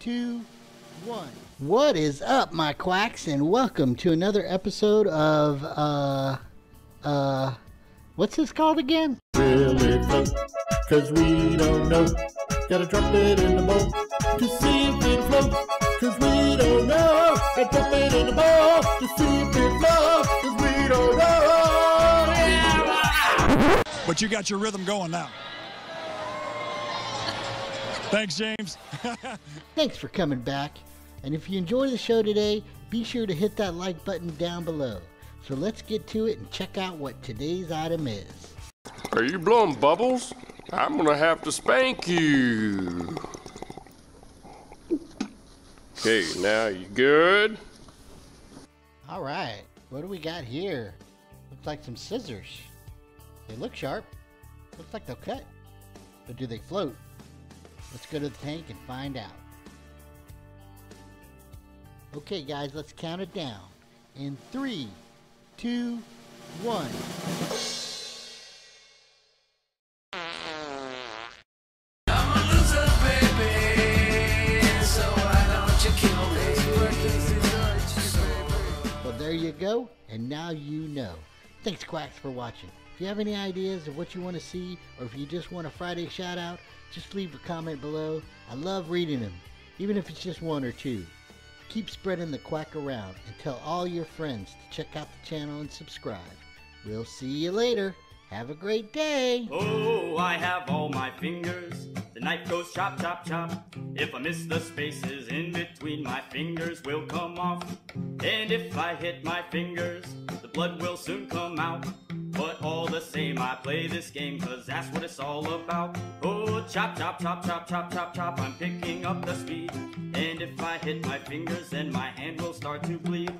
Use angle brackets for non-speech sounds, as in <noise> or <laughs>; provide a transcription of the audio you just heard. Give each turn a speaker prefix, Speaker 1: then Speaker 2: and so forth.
Speaker 1: two, one. What is up, my quacks, and welcome to another episode of uh uh what's this called again?
Speaker 2: Really close, cause we don't know. Gotta drop it in the bowl to see if it floats, cause we don't know. Gotta drop it in the bowl to see if it floats, cause we don't know. Yeah!
Speaker 3: But you got your rhythm going now. Thanks, James. <laughs>
Speaker 1: Thanks for coming back. And if you enjoy the show today, be sure to hit that like button down below. So let's get to it and check out what today's item is.
Speaker 4: Are you blowing bubbles? I'm gonna have to spank you. Okay, now you good?
Speaker 1: All right, what do we got here? Looks like some scissors. They look sharp. Looks like they'll cut. But do they float? Let's go to the tank and find out. Okay, guys, let's count it down. In three, two, one. Well, there you go, and now you know. Thanks, Quacks, for watching. If you have any ideas of what you want to see, or if you just want a Friday shout out, just leave a comment below. I love reading them, even if it's just one or two. Keep spreading the quack around and tell all your friends to check out the channel and subscribe. We'll see you later. Have a great day.
Speaker 5: Oh, I have all my fingers. The knife goes chop, chop, chop. If I miss the spaces in between, my fingers will come off. And if I hit my fingers, the blood will soon come out. But all the same, I play this game, cause that's what it's all about. Oh, chop, chop, chop, chop, chop, chop, chop. I'm picking up the speed. And if I hit my fingers, then my hand will start to bleed.